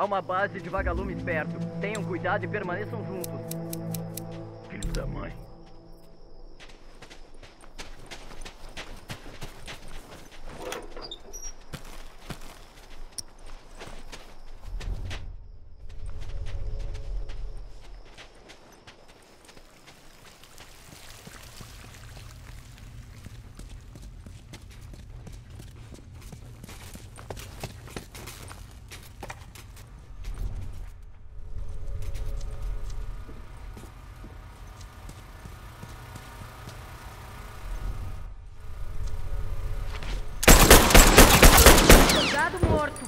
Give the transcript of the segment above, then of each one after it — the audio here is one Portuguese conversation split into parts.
Há uma base de vagalumes perto. Tenham cuidado e permaneçam juntos. Filho da mãe. Soldado morto.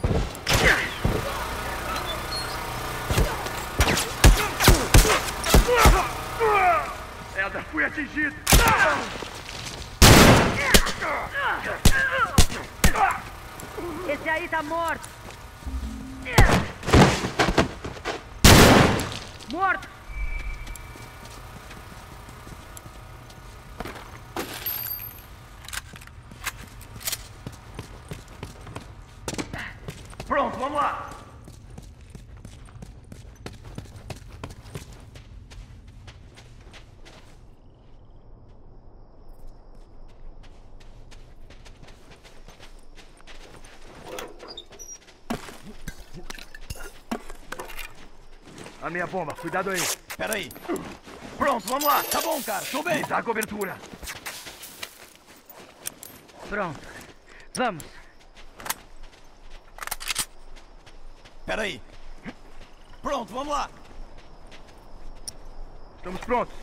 Atingido! Esse aí tá morto. Morto. Pronto, vamos lá! A minha bomba, cuidado aí. Pera aí. Pronto, vamos lá! Tá bom, cara. Tô bem. Dá a cobertura. Pronto. Vamos. Pera aí. Pronto, vamos lá. Estamos prontos.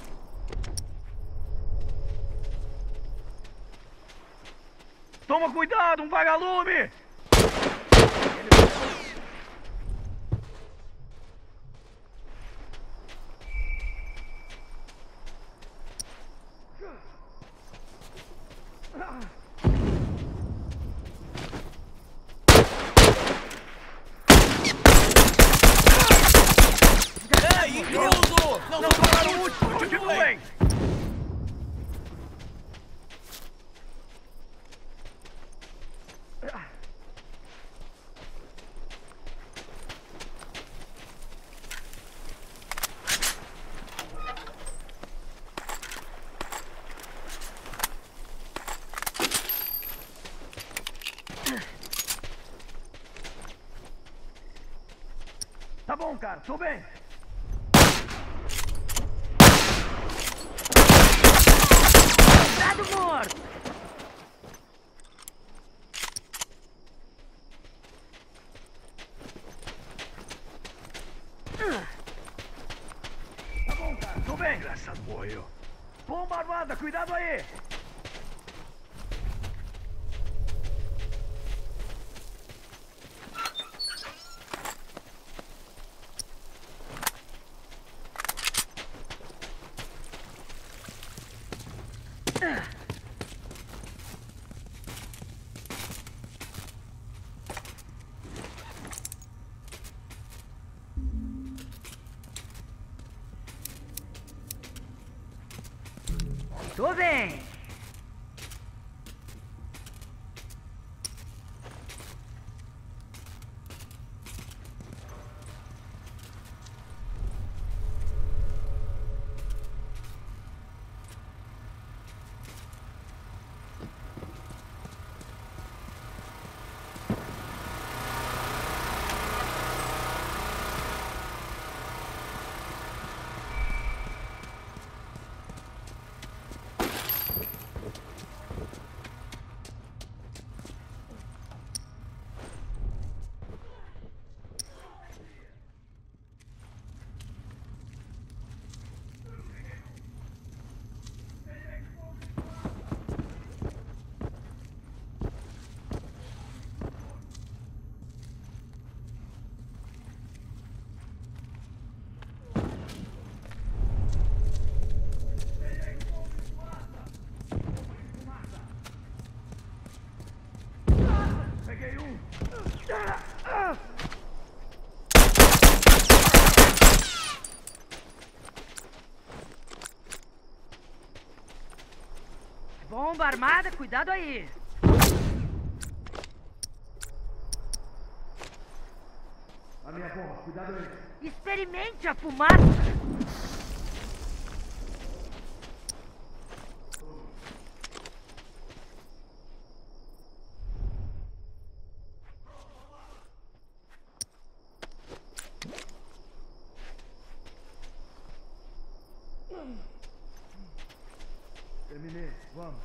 Toma cuidado, um vagalume! Tá bom, cara, tô bem. Soldado morto. Tá bom, cara, tô bem. Engraçado, morreu. Bomba armada, cuidado aí! Tô bem. Peguei um. Bomba armada, cuidado aí. A minha bomba. Cuidado aí. Experimente a fumaça. Okay, warm.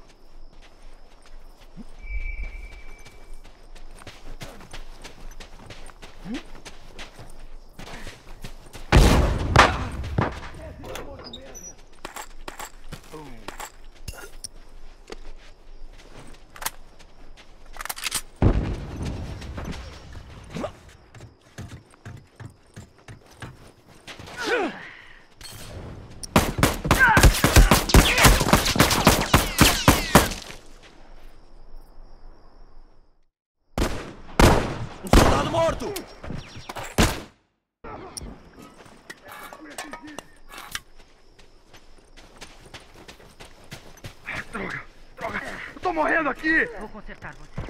Droga, droga. Eu tô morrendo aqui. Vou consertar você.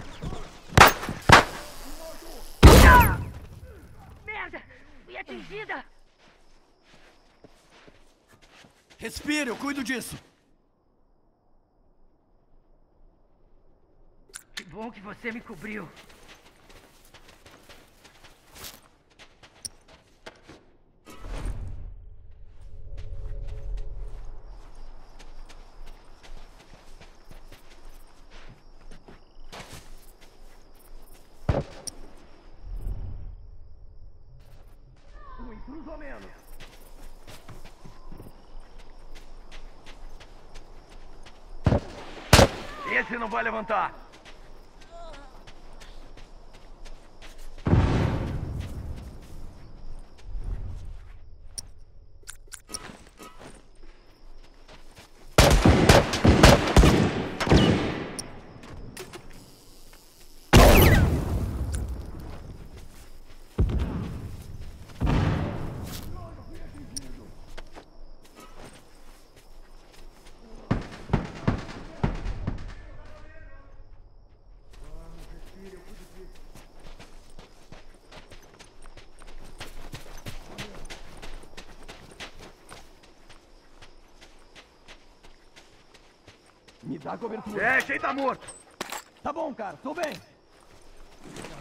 Merda! Fui atingida! Respira, eu cuido disso. Que bom que você me cobriu. Ou menos. Esse não vai levantar. Me dá cobertura. Deixa, ele tá morto. Tá bom, cara, tô bem.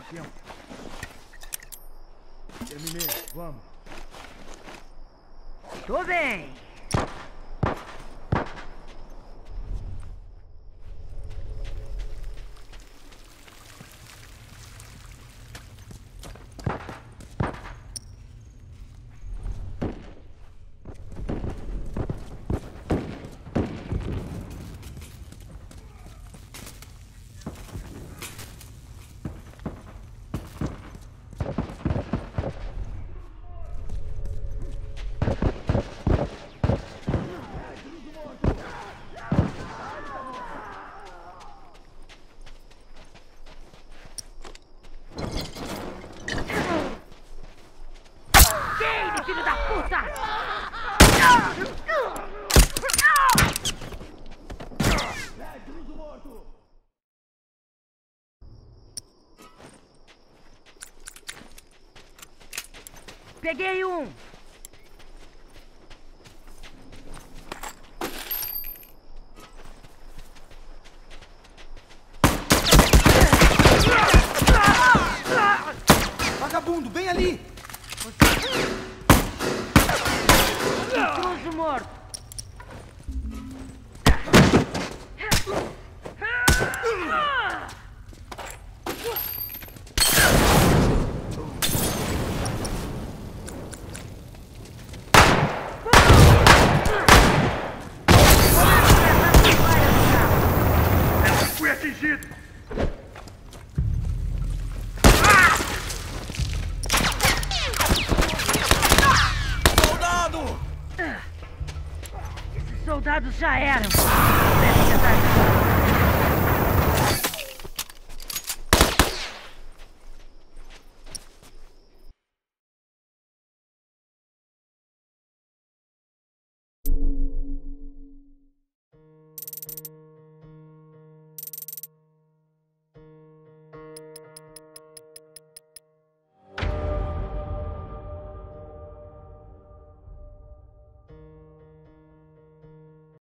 Tempo. Terminei. Vamos. Tô bem. Kane, filho da puta! Peguei um! Vagabundo, vem ali! Soldados já eram!